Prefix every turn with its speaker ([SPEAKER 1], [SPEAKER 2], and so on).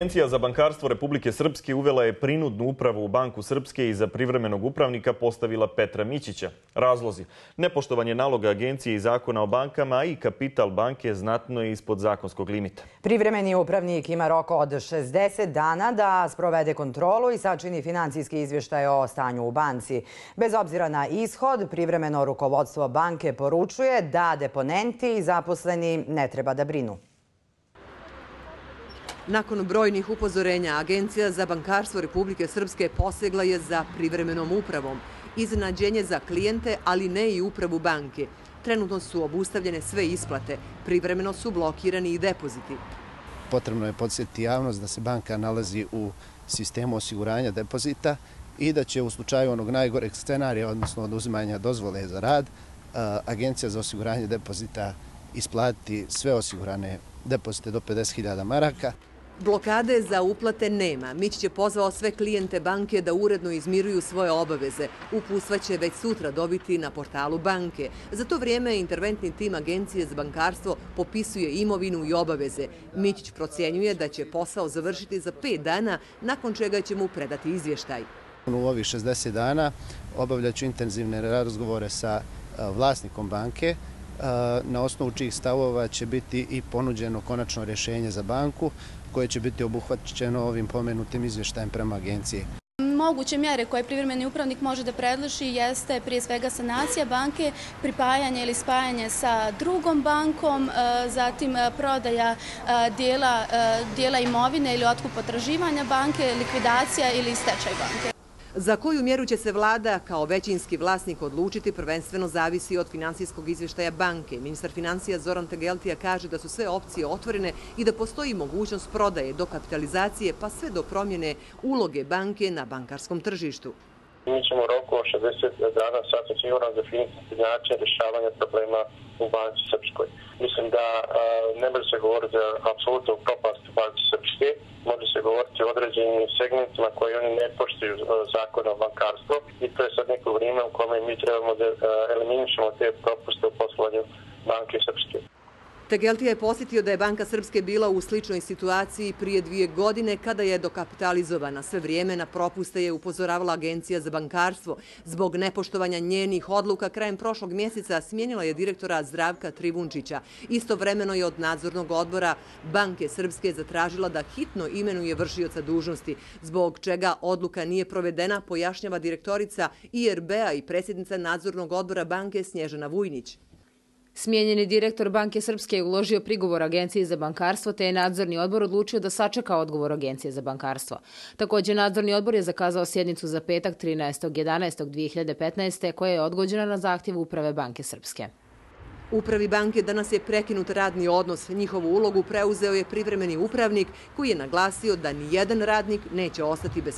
[SPEAKER 1] Agencija za bankarstvo Republike Srpske uvela je prinudnu upravu u Banku Srpske i za privremenog upravnika postavila Petra Mićića. Razlozi. Nepoštovanje naloga agencije i zakona o bankama i kapital banke znatno je ispod zakonskog limita.
[SPEAKER 2] Privremeni upravnik ima rok od 60 dana da sprovede kontrolu i sačini financijski izvještaj o stanju u banci. Bez obzira na ishod, privremeno rukovodstvo banke poručuje da deponenti i zaposleni ne treba da brinu.
[SPEAKER 3] Nakon brojnih upozorenja, Agencija za bankarstvo Republike Srpske posegla je za privremenom upravom. Iznenađenje za klijente, ali ne i upravu banke. Trenutno su obustavljene sve isplate, privremeno su blokirani i depoziti.
[SPEAKER 4] Potrebno je podsjetiti javnost da se banka nalazi u sistemu osiguranja depozita i da će u slučaju onog najgoreg scenarija, odnosno od uzimanja dozvole za rad, Agencija za osiguranje depozita isplatiti sve osigurane depozite do 50.000 maraka.
[SPEAKER 3] Blokade za uplate nema. Mić će pozvao sve klijente banke da uredno izmiruju svoje obaveze. Upusva će već sutra dobiti na portalu banke. Za to vrijeme interventni tim Agencije za bankarstvo popisuje imovinu i obaveze. Mićić procjenjuje da će posao završiti za pet dana, nakon čega će mu predati izvještaj.
[SPEAKER 4] U ovih 60 dana obavljaću intenzivne razgovore sa vlasnikom banke, na osnovu čih stavova će biti i ponuđeno konačno rješenje za banku koje će biti obuhvaćeno ovim pomenutim izvještajem prema agenciji.
[SPEAKER 5] Moguće mjere koje privremeni upravnik može da predloži jeste prije svega sanacija banke, pripajanje ili spajanje sa drugom bankom, zatim prodaja dijela imovine ili otkup potraživanja banke, likvidacija ili stečaj banke.
[SPEAKER 3] Za koju mjeru će se vlada kao većinski vlasnik odlučiti prvenstveno zavisi od finansijskog izvještaja banke. Ministar financija Zoran Tegeltija kaže da su sve opcije otvorene i da postoji mogućnost prodaje do kapitalizacije pa sve do promjene uloge banke na bankarskom tržištu.
[SPEAKER 6] Mi ćemo roku 60 dana sasvim sigurno definisati način rješavanja problema u banci Srpskoj. Mislim da ne može se govoriti za apsolutno propast u banci Srpske, može se govoriti o određenim segmentima koji oni ne poštuju zakon o bankarstvu i to je sad neko vrijeme u kome mi trebamo da eliminišemo te propuste u poslovanju banke Srpske.
[SPEAKER 3] Tegeltija je posjetio da je Banka Srpske bila u sličnoj situaciji prije dvije godine kada je dokapitalizovana. Sve vrijeme na propuste je upozoravala Agencija za bankarstvo. Zbog nepoštovanja njenih odluka krajem prošlog mjeseca smijenila je direktora Zdravka Trivunčića. Istovremeno je od nadzornog odbora Banke Srpske zatražila da hitno imenuje vršioca dužnosti. Zbog čega odluka nije provedena, pojašnjava direktorica IRB-a i predsjednica nadzornog odbora Banke Snježana Vujnić.
[SPEAKER 7] Smijenjeni direktor Banke Srpske je uložio prigovor Agenciji za bankarstvo, te je nadzorni odbor odlučio da sačeka odgovor Agencije za bankarstvo. Također, nadzorni odbor je zakazao sjednicu za petak 13.11.2015. koja je odgođena na zahtjev Uprave Banke Srpske.
[SPEAKER 3] Upravi banke danas je prekinut radni odnos. Njihovu ulogu preuzeo je privremeni upravnik koji je naglasio da ni jedan radnik neće ostati bez